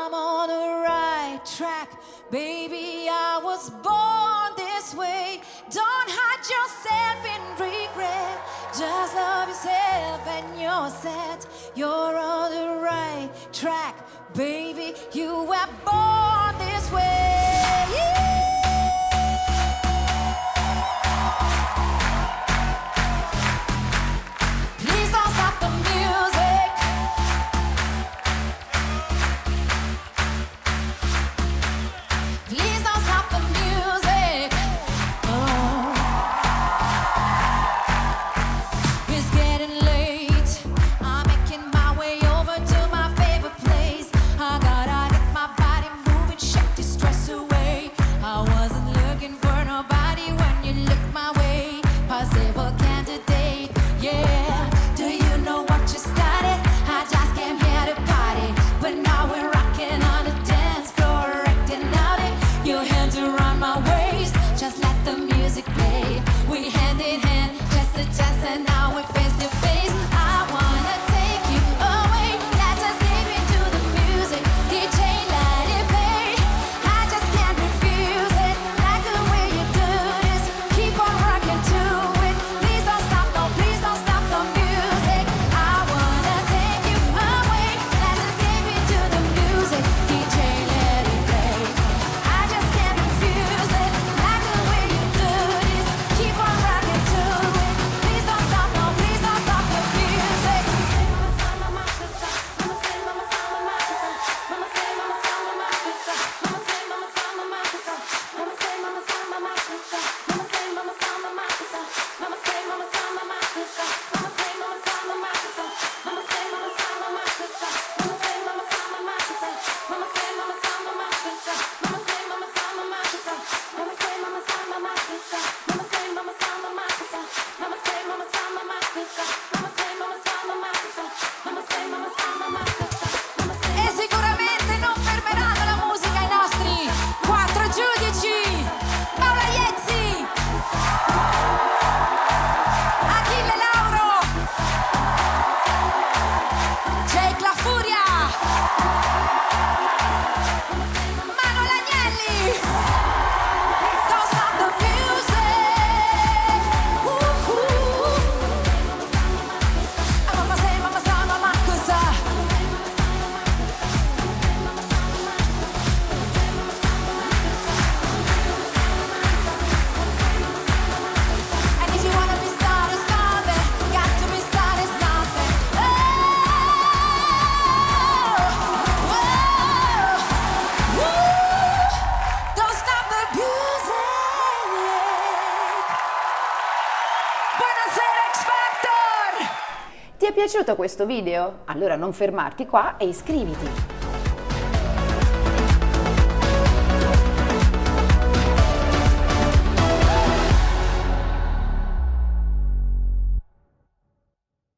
I'm on the right track. Baby, I was born this way. Don't hide yourself in regret. Just love yourself and you're set. You're on the right track. Baby, you were born. Buonasera X Factor! Ti è piaciuto questo video? Allora non fermarti qua e iscriviti!